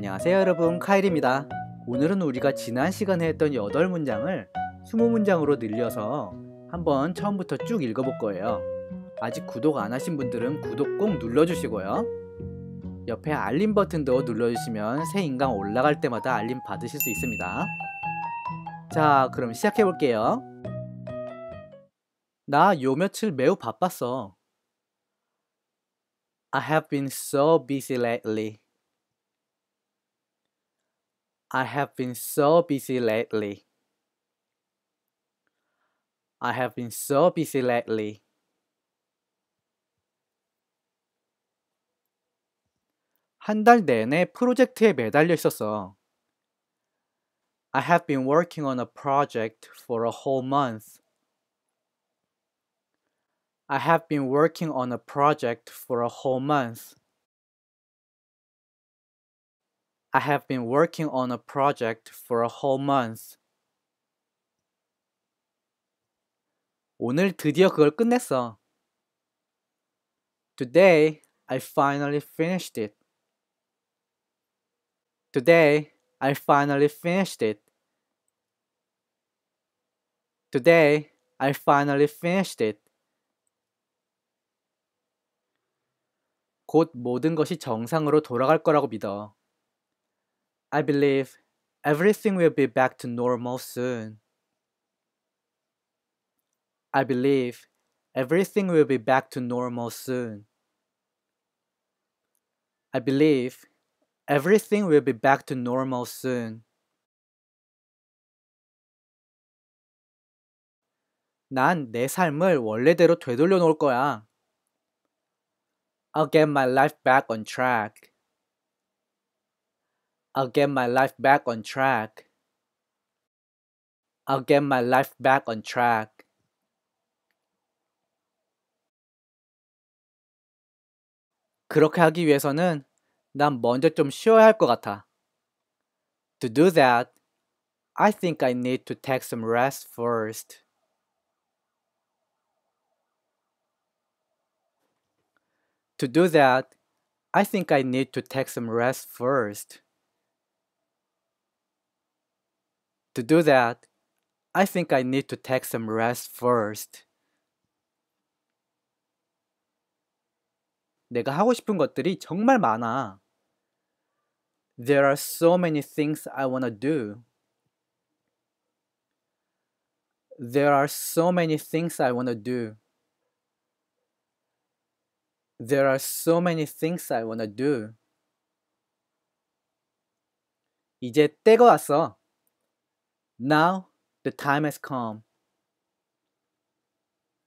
안녕하세요 여러분 카일입니다. 오늘은 우리가 지난 시간에 했던 8문장을 20문장으로 늘려서 한번 처음부터 쭉 읽어볼 거예요. 아직 구독 안 하신 분들은 구독 꼭 눌러주시고요. 옆에 알림 버튼도 눌러주시면 새 인강 올라갈 때마다 알림 받으실 수 있습니다. 자 그럼 시작해 볼게요. 나 요 며칠 매우 바빴어. I have been so busy lately. I have been so busy lately. I have been so busy lately. 한 달 내내 프로젝트에 매달려 있었어. I have been working on a project for a whole month. I have been working on a project for a whole month. I have been working on a project for a whole month. 오늘 드디어 그걸 끝냈어. Today, I finally finished it. Today, I finally finished it. Today, I finally finished it. 곧 모든 것이 정상으로 돌아갈 거라고 믿어. I believe everything will be back to normal soon. I believe everything will be back to normal soon. I believe everything will be back to normal soon. 난 내 삶을 원래대로 되돌려 놓을 거야. I'll get my life back on track. I'll get my life back on track. I'll get my life back on track. 그렇게 하기 위해서는 난 먼저 좀 쉬어야 할 것 같아. To do that, I think I need to take some rest first. To do that, I think I need to take some rest first. To do that, I think I need to take some rest first. 내가 하고 싶은 것들이 정말 많아. There are so many things I wanna do. There are so many things I wanna do. There are so many things I wanna do. 이제 때가 왔어. Now the time has come.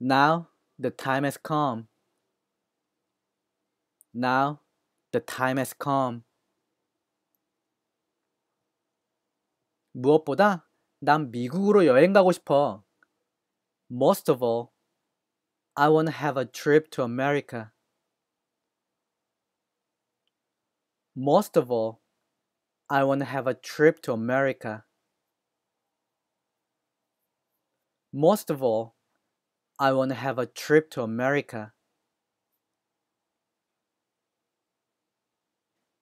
Now the time has come. Now the time has come. 무엇보다 난 미국으로 여행 가고 싶어. Most of all, I want to have a trip to America. Most of all, I want to have a trip to America. Most of all, I want to have a trip to America.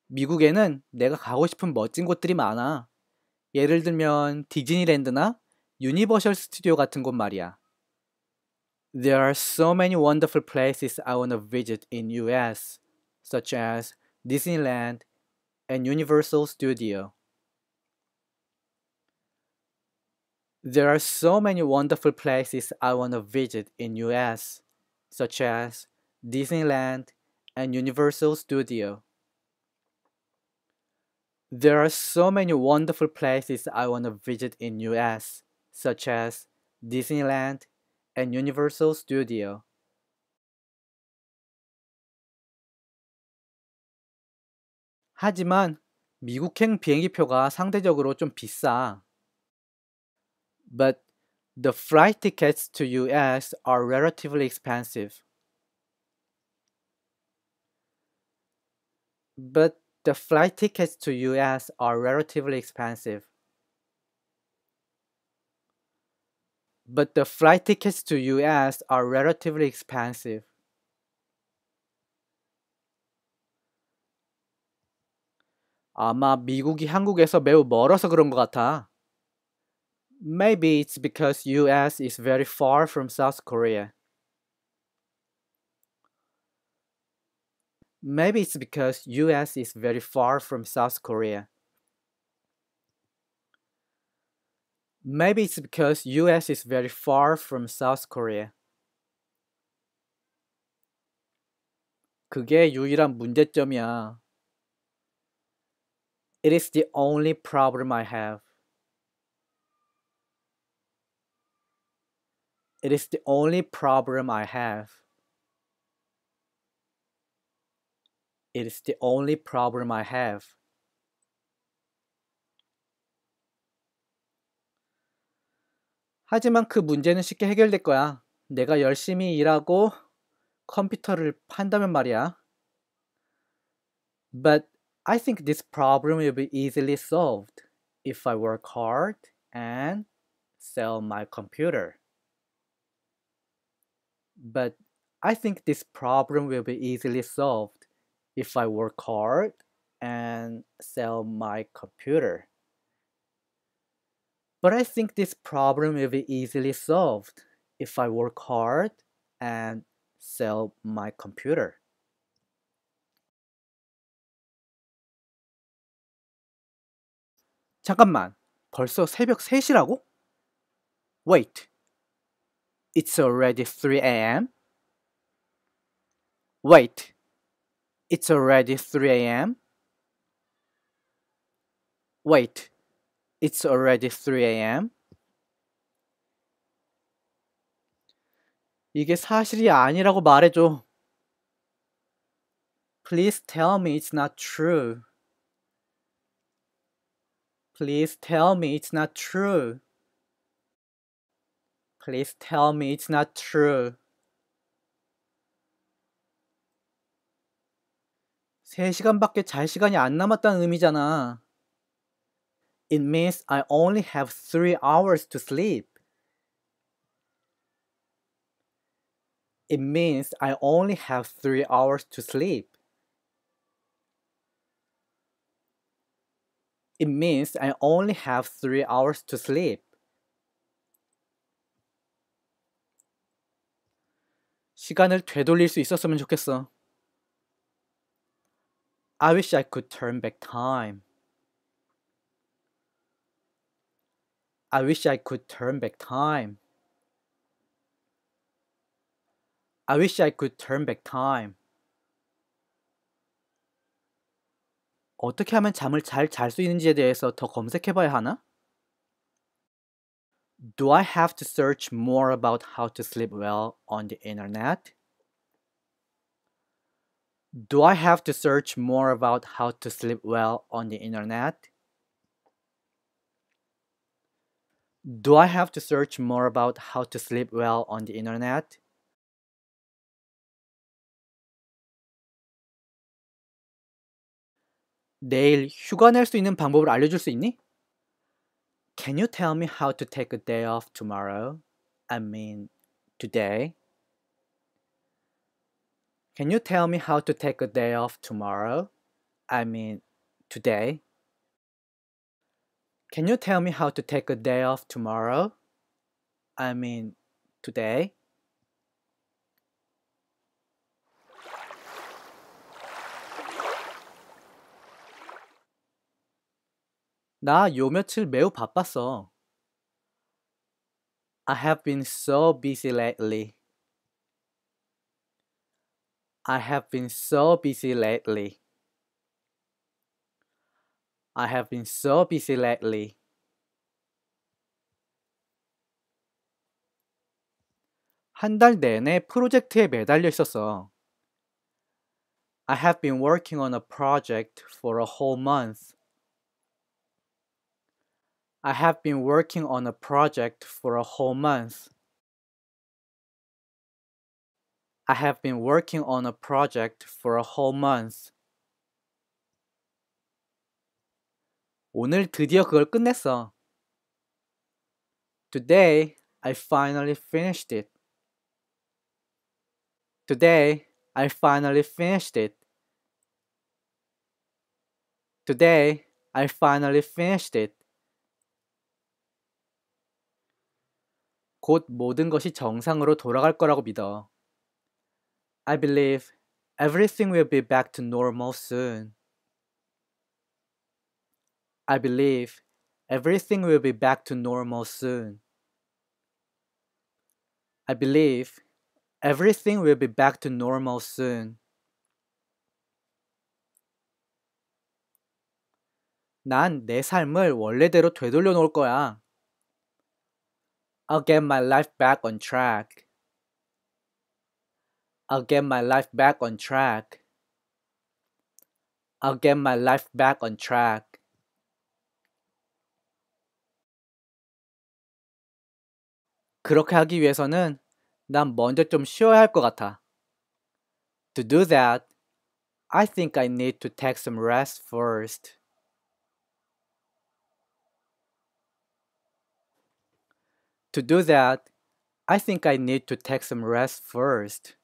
미국에는 내가 가고 싶은 멋진 곳들이 많아. 예를 들면 디즈니랜드나 유니버셜 스튜디오 같은 곳 말이야. There are so many wonderful places I want to visit in US, such as Disneyland and Universal Studio. There are so many wonderful places I want to visit in US, such as Disneyland and Universal Studio. There are so many wonderful places I want to visit in US, such as Disneyland and Universal Studio. 하지만 미국행 비행기표가 상대적으로 좀 비싸. But the flight tickets to US are relatively expensive. But the flight tickets to US are relatively expensive. But the flight tickets to US are relatively expensive. 아마 미국이 한국에서 매우 멀어서 그런 것 같아. Maybe it's because US is very far from South Korea. Maybe it's because US is very far from South Korea. Maybe it's because US is very far from South Korea. 그게 유일한 문제점이야. It is the only problem I have. It is the only problem I have. It is the only problem I have. 하지만 그 문제는 쉽게 해결될 거야. 내가 열심히 일하고 컴퓨터를 판다면 말이야. But I think this problem will be easily solved if I work hard and sell my computer. But I think this problem will be easily solved if I work hard and sell my computer. But I think this problem will be easily solved if I work hard and sell my computer. 잠깐만, 벌써 새벽 3시라고? Wait, it's already 3 a.m.? Wait, it's already 3 a.m.? Wait, it's already 3 a.m.? 이게 사실이 아니라고 말해줘. Please tell me it's not true. Please tell me it's not true. Please tell me it's not true. 3시간밖에 잘 시간이 안 남았다는 의미잖아. It means I only have 3 hours to sleep. It means I only have 3 hours to sleep. It means I only have 3 hours to sleep. 시간을 되돌릴 수 있었으면 좋겠어. I wish I could turn back time. I wish I could turn back time. I wish I could turn back time. 어떻게 하면 잠을 잘 잘 수 있는지에 대해서 더 검색해 봐야 하나? Do I have to search more about how to sleep well on the internet? Do I have to search more about how to sleep well on the internet? Do I have to search more about how to sleep well on the internet? 내일 휴가 낼 수 있는 방법을 알려줄 수 있니? Can you tell me how to take a day off tomorrow? I mean, today. Can you tell me how to take a day off tomorrow? I mean, today. Can you tell me how to take a day off tomorrow? I mean, today. 나 요 며칠 매우 바빴어. I have been so busy lately. I have been so busy lately. I have been so busy lately. 한 달 내내 프로젝트에 매달려 있었어. I have been working on a project for a whole month. I have been working on a project for a whole month. I have been working on a project for a whole month. 오늘 드디어 그걸 끝냈어. Today, I finally finished it. Today, I finally finished it. Today, I finally finished it. 곧 모든 것이 정상으로 돌아갈 거라고 믿어. I believe everything will be back to normal soon. I believe everything will be back to normal soon. I believe everything will be back to normal soon. 난 내 삶을 원래대로 되돌려 놓을 거야. I'll get my life back on track. I'll get my life back on track. I'll get my life back on track. 그렇게 하기 위해서는 난 먼저 좀 쉬어야 할 것 같아. To do that, I think I need to take some rest first. To do that, I think I need to take some rest first.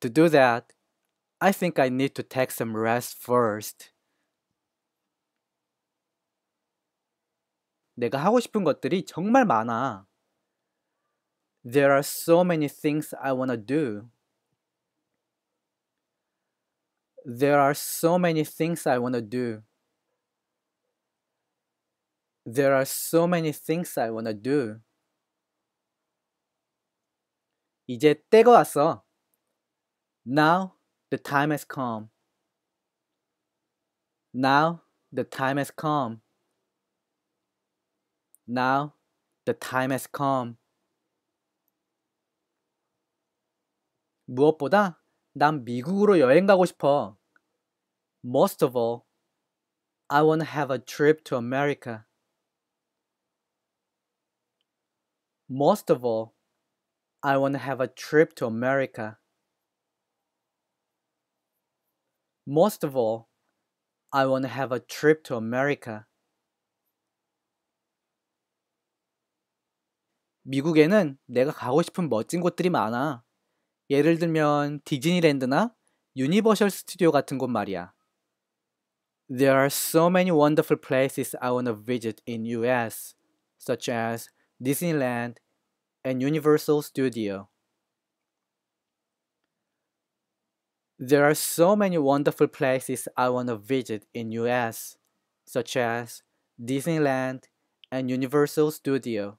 To do that, I think I need to take some rest first. 내가 하고 싶은 것들이 정말 많아. There are so many things I want to do. There are so many things I want to do. There are so many things I want to do. 이제 때가 왔어. Now the time has come. Now the time has come. Now the time has come. 무엇보다 난 미국으로 여행 가고 싶어. Most of all, I want to have a trip to America. Most of all, I want to have a trip to America. Most of all, I want to have a trip to America. 미국에는 내가 가고 싶은 멋진 곳들이 많아. 예를 들면 디즈니랜드나 유니버셜 스튜디오 같은 곳 말이야. There are so many wonderful places I want to visit in US, such as Disneyland and Universal Studio. There are so many wonderful places I want to visit in US, such as Disneyland and Universal Studio.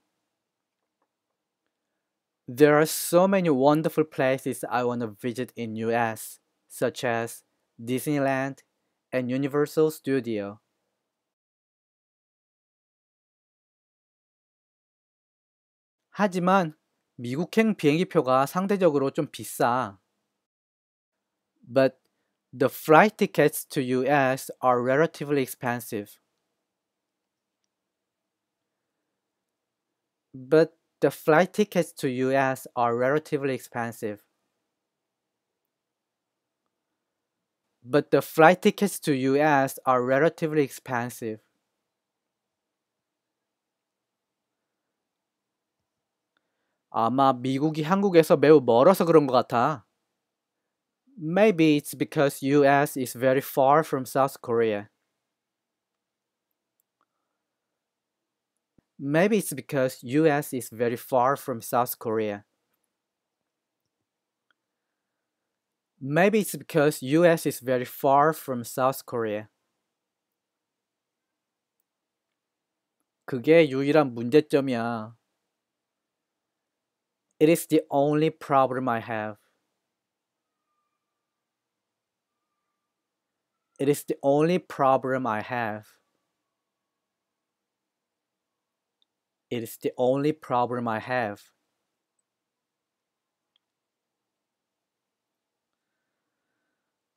There are so many wonderful places I want to visit in US, such as Disneyland and Universal Studio. 하지만 미국행 비행기표가 상대적으로 좀 비싸. But the flight tickets to US are relatively expensive. But the flight tickets to US are relatively expensive. But the flight tickets to US are relatively expensive. 아마 미국이 한국에서 매우 멀어서 그런 것 같아. Maybe it's because US is very far from South Korea. Maybe it's because US is very far from South Korea. Maybe it's because US is very far from South Korea. 그게 유일한 문제점이야. It is the only problem I have. It is the only problem I have. It is the only problem I have.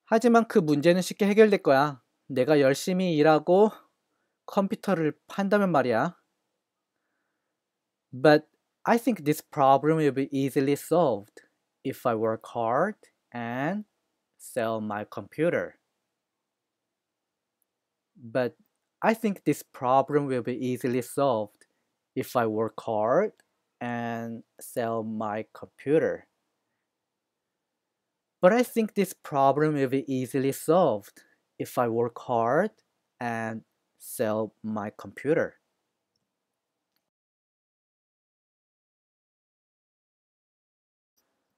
하지만 그 문제는 쉽게 해결될 거야. 내가 열심히 일하고 컴퓨터를 판다면 말이야. But I think this problem will be easily solved if I work hard and sell my computer. But I think this problem will be easily solved if I work hard and sell my computer. But I think this problem will be easily solved if I work hard and sell my computer.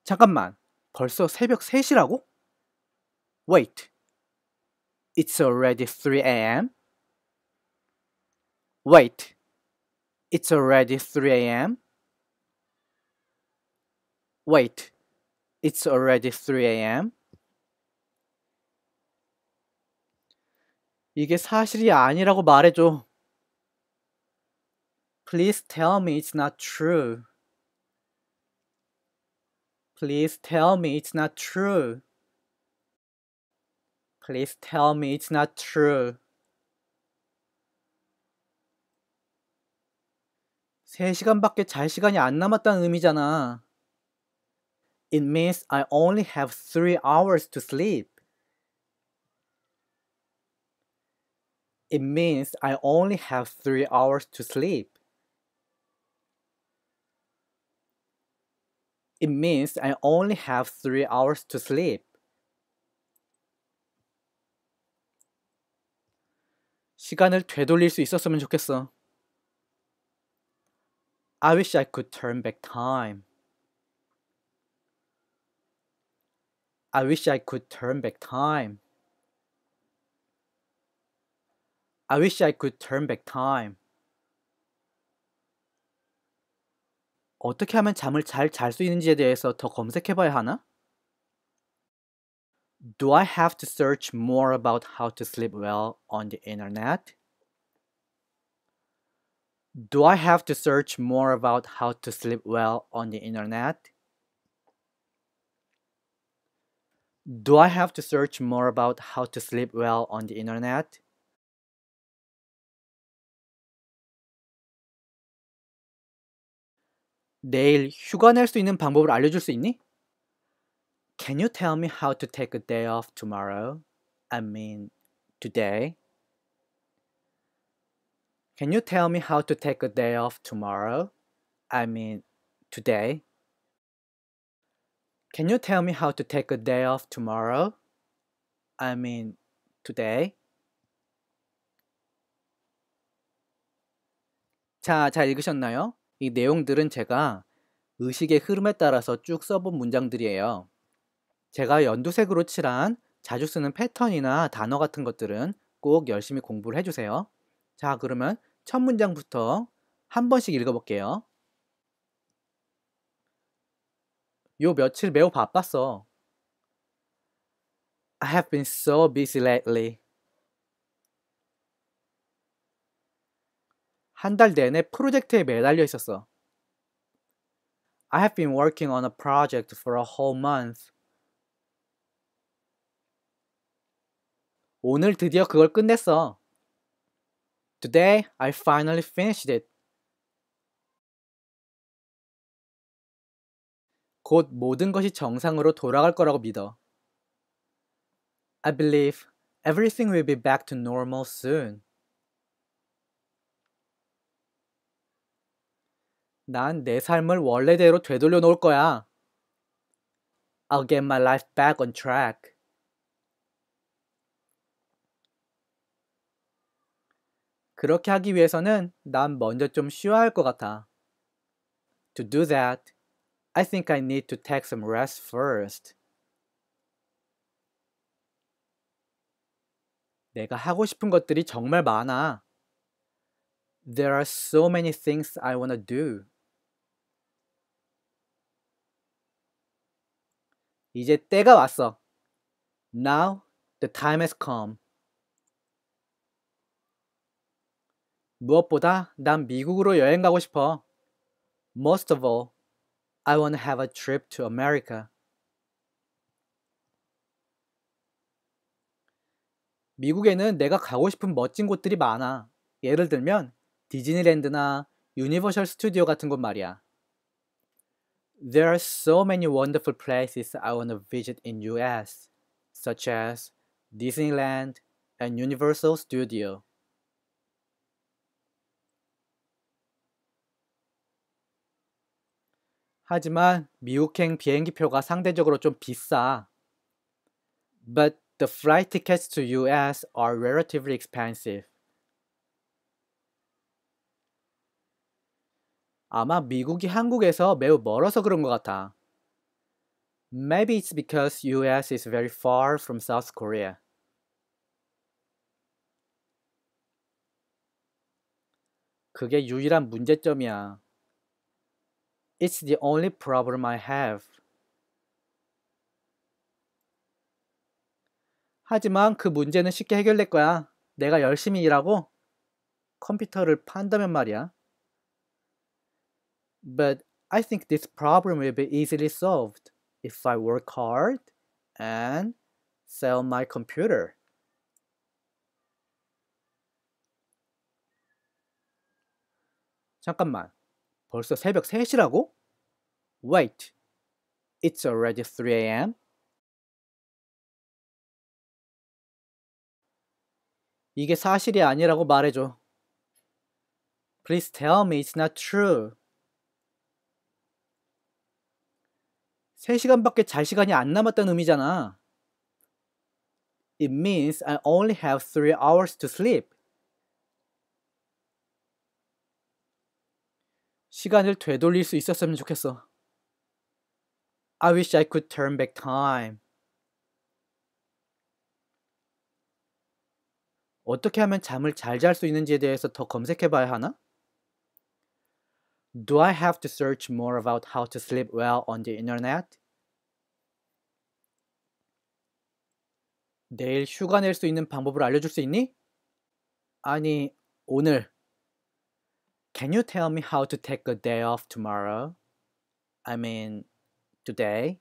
잠깐만, 벌써 새벽 3시라고? Wait, it's already 3 a.m.? Wait, it's already 3 a.m.? Wait, it's already 3 a.m.? 이게 사실이 아니라고 말해줘. Please tell me it's not true. Please tell me it's not true. Please tell me it's not true. 3시간밖에 잘 시간이 안 남았다는 의미잖아. It means I only have 3 hours to sleep. It means I only have 3 hours to sleep. It means I only have 3 hours to sleep. 시간을 되돌릴 수 있었으면 좋겠어. I wish I could turn back time. I wish I could turn back time. I wish I could turn back time. 어떻게 하면 잠을 잘 잘 수 있는지에 대해서 더 검색해 봐야 하나? Do I have to search more about how to sleep well on the internet? Do I have to search more about how to sleep well on the internet? Do I have to search more about how to sleep well on the internet? 내일 휴가 낼 수 있는 방법을 알려줄 수 있니? Can you tell me how to take a day off tomorrow? I mean, today. Can you tell me how to take a day off tomorrow? I mean, today. Can you tell me how to take a day off tomorrow? I mean, today. 자, 잘 읽으셨나요? 이 내용들은 제가 의식의 흐름에 따라서 쭉 써본 문장들이에요. 제가 연두색으로 칠한 자주 쓰는 패턴이나 단어 같은 것들은 꼭 열심히 공부를 해주세요. 자, 그러면 첫 문장부터 한 번씩 읽어볼게요. 요 며칠 매우 바빴어. I have been so busy lately. 한 달 내내 프로젝트에 매달려 있었어. I have been working on a project for a whole month. 오늘 드디어 그걸 끝냈어. Today I finally finished it. 곧 모든 것이 정상으로 돌아갈 거라고 믿어. I believe everything will be back to normal soon. 난 내 삶을 원래대로 되돌려 놓을 거야. I'll get my life back on track. 그렇게 하기 위해서는 난 먼저 좀 쉬어야 할 것 같아. To do that, I think I need to take some rest first. 내가 하고 싶은 것들이 정말 많아. There are so many things I wanna do. 이제 때가 왔어. Now the time has come. 무엇보다 난 미국으로 여행 가고 싶어. Most of all, I want to have a trip to America. 미국에는 내가 가고 싶은 멋진 곳들이 많아. 예를 들면 디즈니랜드나 유니버셜 스튜디오 같은 곳 말이야. There are so many wonderful places I want to visit in US, such as Disneyland and Universal Studio. 하지만 미국행 비행기표가 상대적으로 좀 비싸. But the flight tickets to US are relatively expensive. 아마 미국이 한국에서 매우 멀어서 그런 것 같아. Maybe it's because US is very far from South Korea. 그게 유일한 문제점이야. It's the only problem I have. 하지만 그 문제는 쉽게 해결될 거야. 내가 열심히 일하고 컴퓨터를 판다면 말이야. But I think this problem will be easily solved if I work hard and sell my computer. 잠깐만. 벌써 새벽 3시라고? Wait. It's already 3 a.m. 이게 사실이 아니라고 말해줘. Please tell me it's not true. 3시간밖에 잘 시간이 안 남았다는 의미잖아. It means I only have 3 hours to sleep. 시간을 되돌릴 수 있었으면 좋겠어. I wish I could turn back time. 어떻게 하면 잠을 잘 잘 수 있는지에 대해서 더 검색해 봐야 하나? Do I have to search more about how to sleep well on the internet? 내일 휴가 낼 수 있는 방법을 알려줄 수 있니? 아니, 오늘. Can you tell me how to take a day off tomorrow? I mean, today?